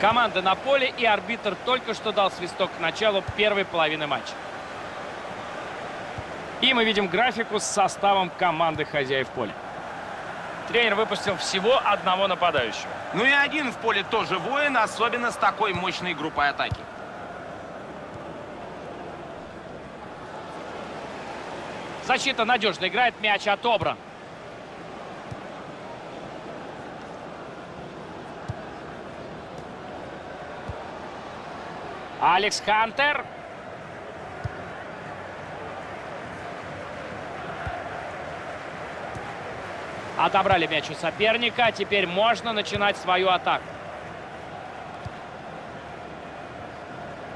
Команда на поле и арбитр только что дал свисток к началу первой половины матча. И мы видим графику с составом команды хозяев поля. Тренер выпустил всего одного нападающего. Ну и один в поле тоже воин, особенно с такой мощной группой атаки. Защита надежно играет, мяч отобран. Алекс Хантер. Отобрали мяч у соперника. Теперь можно начинать свою атаку.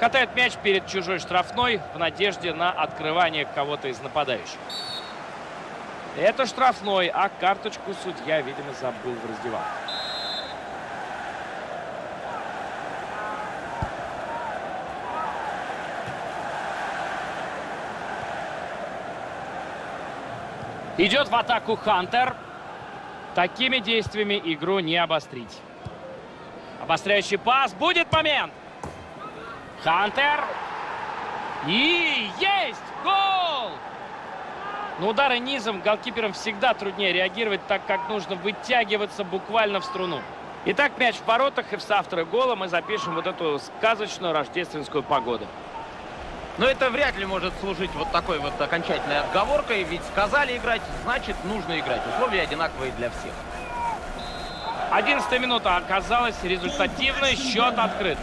Катает мяч перед чужой штрафной в надежде на открывание кого-то из нападающих. Это штрафной, а карточку судья, видимо, забыл в раздевалке. Идет в атаку Хантер. Такими действиями игру не обострить. Обостряющий пас. Будет момент. Хантер. И есть гол! Но удары низом голкиперам всегда труднее реагировать, так как нужно вытягиваться буквально в струну. Итак, мяч в воротах и в соавторы гола мы запишем вот эту сказочную рождественскую погоду. Но это вряд ли может служить вот такой вот окончательной отговоркой, ведь сказали играть, значит нужно играть. Условия одинаковые для всех. 11 минута оказалась результативной, счет открыт.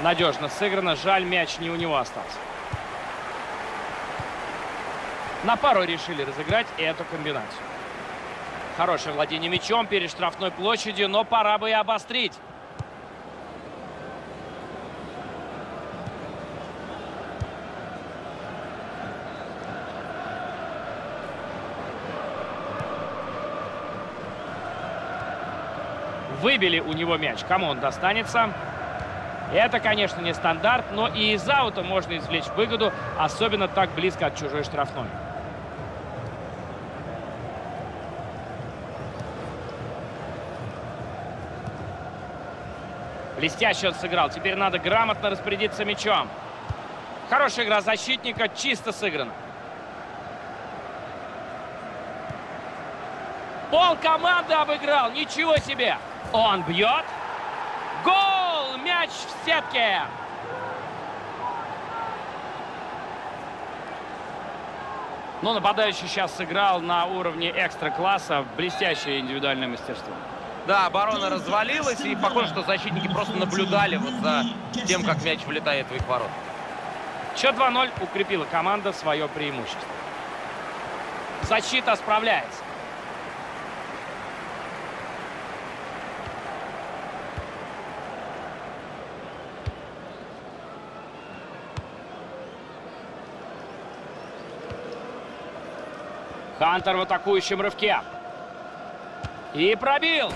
Надежно сыграно, жаль, мяч не у него остался. На пару решили разыграть эту комбинацию. Хорошее владение мячом перед штрафной площадью, но пора бы и обострить. Выбили у него мяч. Кому он достанется? Это, конечно, не стандарт, но и из аута можно извлечь выгоду, особенно так близко от чужой штрафной. Блестяще он сыграл. Теперь надо грамотно распорядиться мячом. Хорошая игра защитника, чисто сыграна. Пол команды обыграл. Ничего себе! Он бьет. Гол! Мяч в сетке! Ну, нападающий сейчас сыграл на уровне экстра-класса. Блестящее индивидуальное мастерство. Да, оборона развалилась, и похоже, что защитники просто наблюдали вот за тем, как мяч вылетает в их ворот. Счет 2-0 укрепила команда свое преимущество. Защита справляется. Хантер в атакующем рывке. И пробил.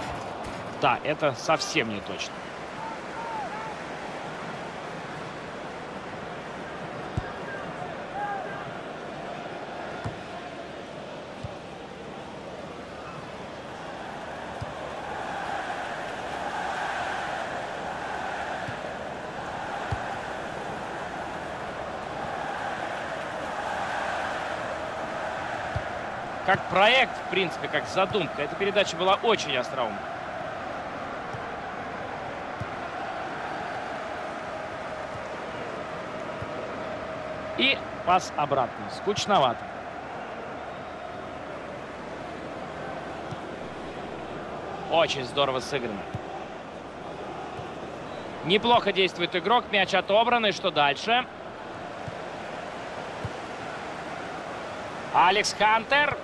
Да, это совсем не точно. Как проект, в принципе, как задумка. Эта передача была очень остроумна. И пас обратно. Скучновато. Очень здорово сыграно. Неплохо действует игрок. Мяч отобран. И что дальше? Алекс Хантер.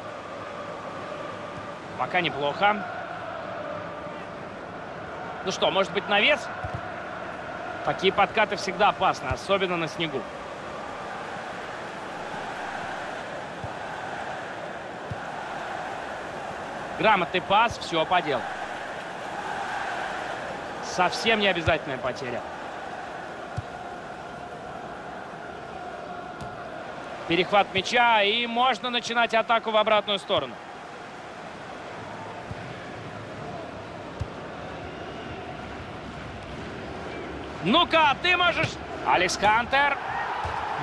Пока неплохо. Ну что, может быть навес? Такие подкаты всегда опасны, особенно на снегу. Грамотный пас, все по делу. Совсем не обязательная потеря. Перехват мяча, и можно начинать атаку в обратную сторону. Ну-ка, ты можешь... Алекс Хантер.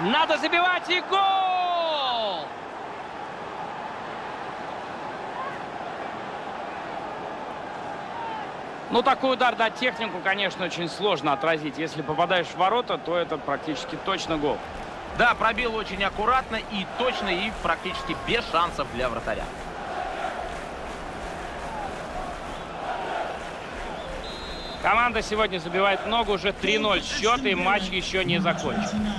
Надо забивать и гол! Ну, такой удар, да, технику, конечно, очень сложно отразить. Если попадаешь в ворота, то это практически точно гол. Да, пробил очень аккуратно и точно, и практически без шансов для вратаря. Команда сегодня забивает много, уже 3-0 счет, и матч еще не закончен.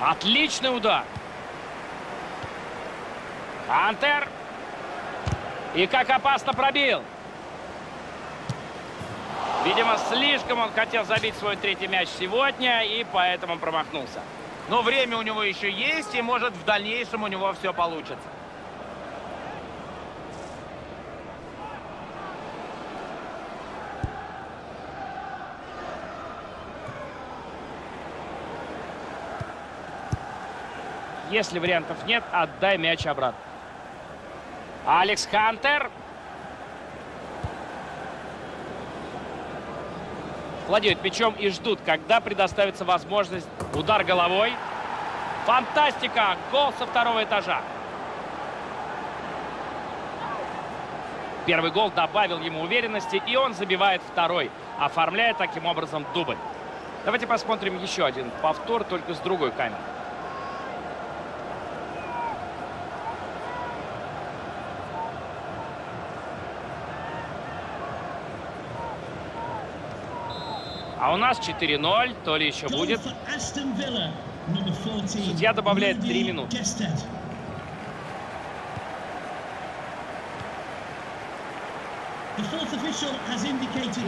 Отличный удар. Хантер. И как опасно пробил. Видимо, слишком он хотел забить свой третий мяч сегодня, и поэтому промахнулся. Но время у него еще есть, и может в дальнейшем у него все получится. Если вариантов нет, отдай мяч обратно. Алекс Хантер. Владеют мячом и ждут, когда предоставится возможность. Удар головой. Фантастика! Гол со второго этажа. Первый гол добавил ему уверенности, и он забивает второй, оформляя таким образом дубль. Давайте посмотрим еще один повтор, только с другой камеры. А у нас 4-0, то ли еще будет. Судья добавляет 3 минуты.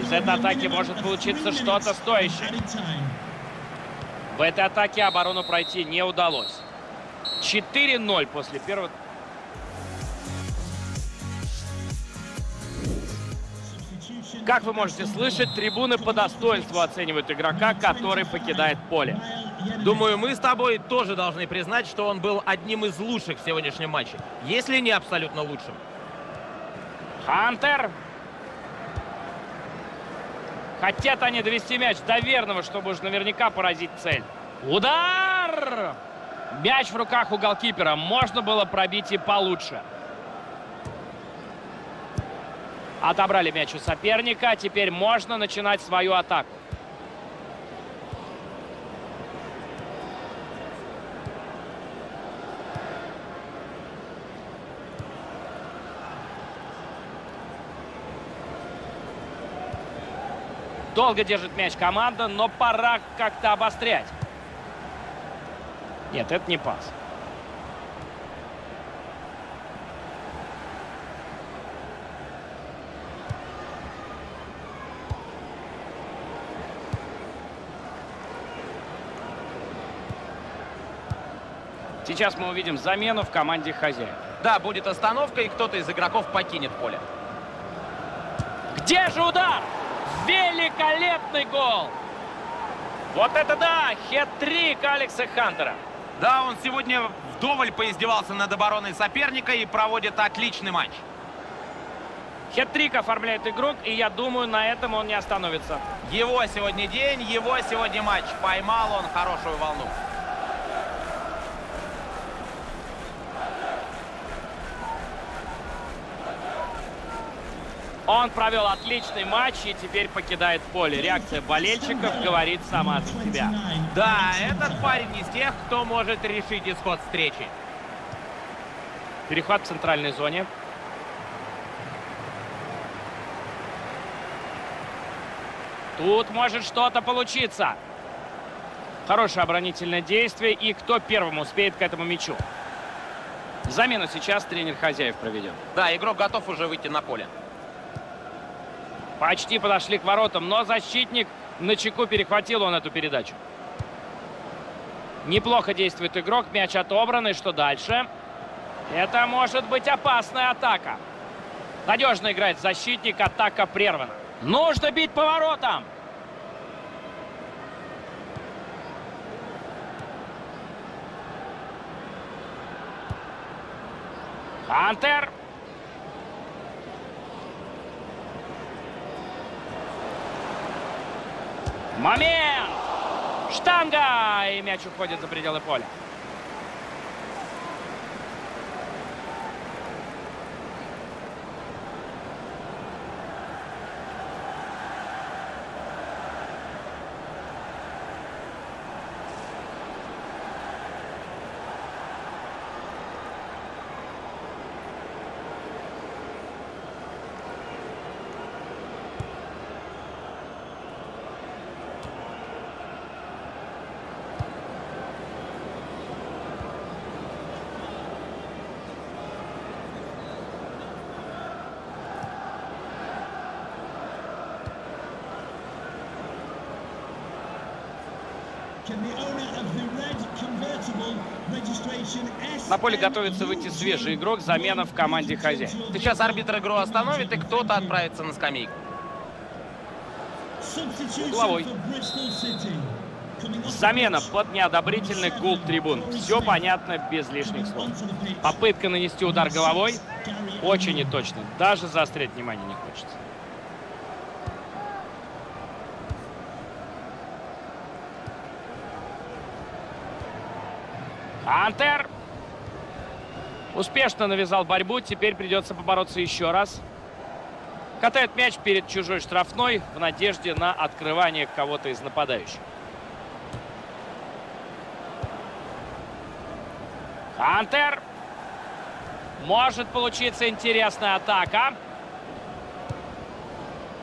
Из этой атаки может получиться что-то стоящее. В этой атаке оборону пройти не удалось. 4-0 после первого... Как вы можете слышать, трибуны по достоинству оценивают игрока, который покидает поле. Думаю, мы с тобой тоже должны признать, что он был одним из лучших в сегодняшнем матче. Если не абсолютно лучшим. Хантер. Хотят они довести мяч до верного, чтобы уж наверняка поразить цель. Удар! Мяч в руках у голкипера. Можно было пробить и получше. Отобрали мяч у соперника. Теперь можно начинать свою атаку. Долго держит мяч команда, но пора как-то обострять. Нет, это не пас. Сейчас мы увидим замену в команде хозяев. Да, будет остановка, и кто-то из игроков покинет поле. Где же удар? Великолепный гол! Вот это да! Хет-трик Алекса Хантера. Да, он сегодня вдоволь поиздевался над обороной соперника и проводит отличный матч. Хет-трик оформляет игрок, и я думаю, на этом он не остановится. Его сегодня день, его сегодня матч. Поймал он хорошую волну. Он провел отличный матч и теперь покидает поле. Реакция болельщиков говорит сама за себя. Да, этот парень из тех, кто может решить исход встречи. Перехват в центральной зоне. Тут может что-то получиться. Хорошее оборонительное действие. И кто первым успеет к этому мячу? Замену сейчас тренер хозяев проведет. Да, игрок готов уже выйти на поле. Почти подошли к воротам, но защитник на чеку перехватил он эту передачу. Неплохо действует игрок, мяч отобран, и что дальше? Это может быть опасная атака. Надежно играет защитник, атака прервана. Нужно бить поворотом. Хантер. Момент! Штанга! И мяч уходит за пределы поля. На поле готовится выйти свежий игрок, замена в команде хозяин. Сейчас арбитр игру остановит, и кто-то отправится на скамейку. Угловой. Замена под неодобрительный гул трибун. Все понятно без лишних слов. Попытка нанести удар головой очень неточно. Даже заострять внимание не хочется. Хантер. Успешно навязал борьбу. Теперь придется побороться еще раз. Катает мяч перед чужой штрафной в надежде на открывание кого-то из нападающих. Хантер. Может получиться интересная атака.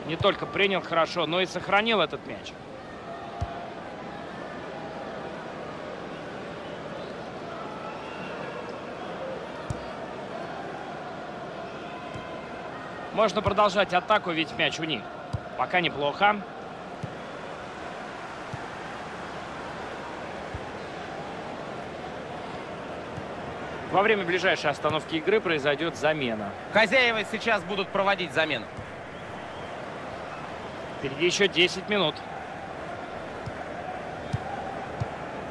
Не только принял хорошо, но и сохранил этот мяч. Можно продолжать атаку, ведь мяч у них. Пока неплохо. Во время ближайшей остановки игры произойдет замена. Хозяева сейчас будут проводить замену. Впереди еще 10 минут.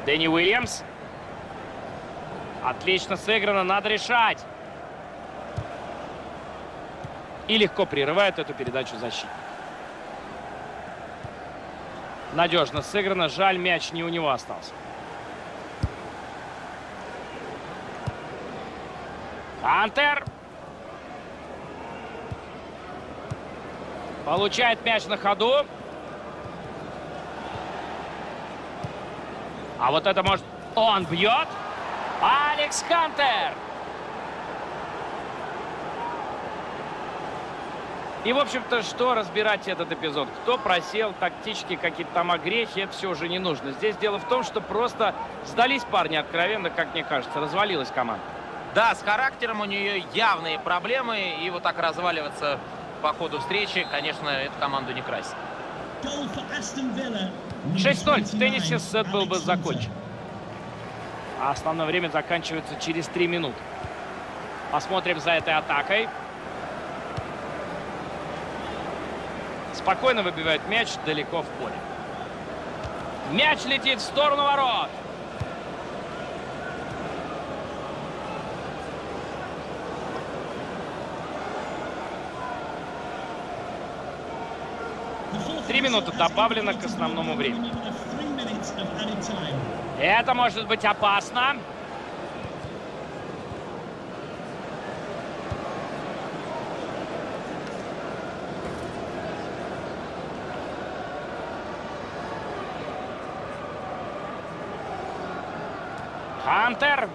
Дэнни Уильямс. Отлично сыграно, надо решать. И легко прерывает эту передачу защиты. Надежно сыграно. Жаль, мяч не у него остался. Хантер. Получает мяч на ходу. А вот это может... Он бьет. Алекс Хантер. И, в общем-то, что разбирать этот эпизод? Кто просел, тактически какие-то там огрехи, это все уже не нужно. Здесь дело в том, что просто сдались парни откровенно, как мне кажется, развалилась команда. Да, с характером у нее явные проблемы, и вот так разваливаться по ходу встречи, конечно, эту команду не красит. 6-0. В теннисе сет был бы закончен. А основное время заканчивается через 3 минуты. Посмотрим за этой атакой. Спокойно выбивает мяч далеко в поле. Мяч летит в сторону ворот. Три минуты добавлено к основному времени. Это может быть опасно. Хантер.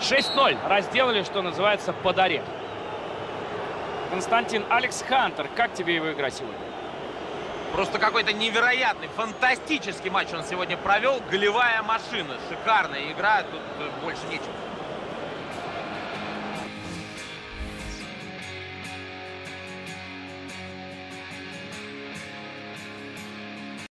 6-0. Разделали, что называется, под орех. Константин, Алекс Хантер, как тебе его игра сегодня? Просто какой-то невероятный, фантастический матч он сегодня провел. Голевая машина, шикарная игра, тут больше нечего.